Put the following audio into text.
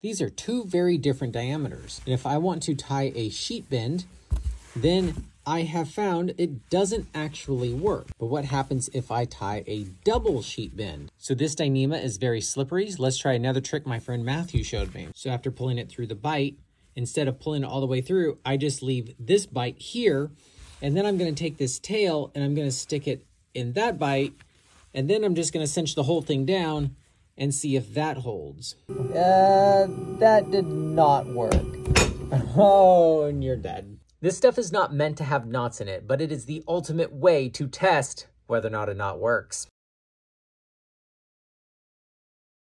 These are two very different diameters. And if I want to tie a sheet bend, then I have found it doesn't actually work. But what happens if I tie a double sheet bend? So this Dyneema is very slippery. Let's try another trick my friend Matthew showed me. So after pulling it through the bite, instead of pulling it all the way through, I just leave this bite here. And then I'm gonna take this tail and I'm gonna stick it in that bite. And then I'm just gonna cinch the whole thing down and see if that holds. Uh, that did not work. Oh, and you're dead. This stuff is not meant to have knots in it, but it is the ultimate way to test whether or not a knot works.